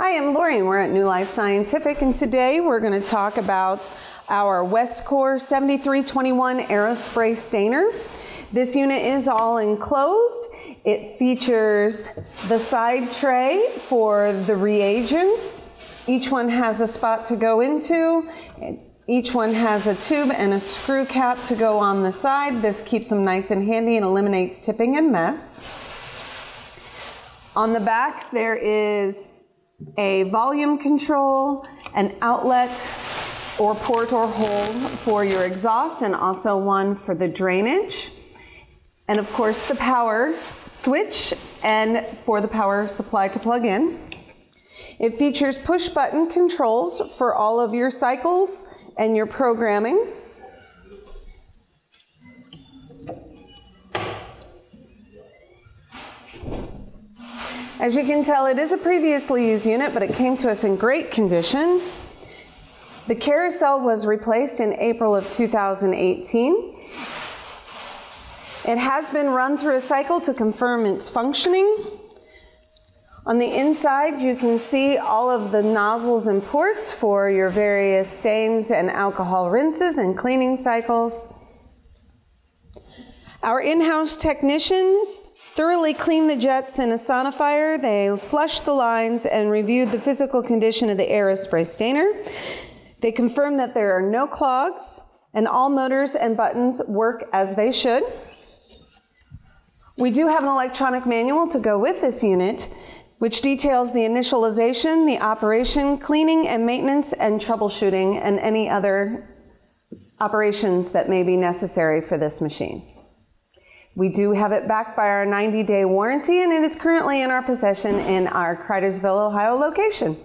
Hi, I'm Lori and we're at New Life Scientific and today we're going to talk about our Wescor 7321 Aerospray Stainer. This unit is all enclosed. It features the side tray for the reagents. Each one has a spot to go into. Each one has a tube and a screw cap to go on the side. This keeps them nice and handy and eliminates tipping and mess. On the back there is a volume control, an outlet or port or hole for your exhaust, and also one for the drainage. And of course, the power switch and for the power supply to plug in. It features push button controls for all of your cycles and your programming. As you can tell, it is a previously used unit, but it came to us in great condition. The carousel was replaced in April of 2018. It has been run through a cycle to confirm its functioning. On the inside, you can see all of the nozzles and ports for your various stains and alcohol rinses and cleaning cycles. Our in-house technicians thoroughly cleaned the jets in a sonifier. They flushed the lines and reviewed the physical condition of the aerospray stainer. They confirmed that there are no clogs and all motors and buttons work as they should. We do have an electronic manual to go with this unit, which details the initialization, the operation, cleaning and maintenance, and troubleshooting, and any other operations that may be necessary for this machine. We do have it backed by our 90 day warranty, and it is currently in our possession in our Cridersville, Ohio location.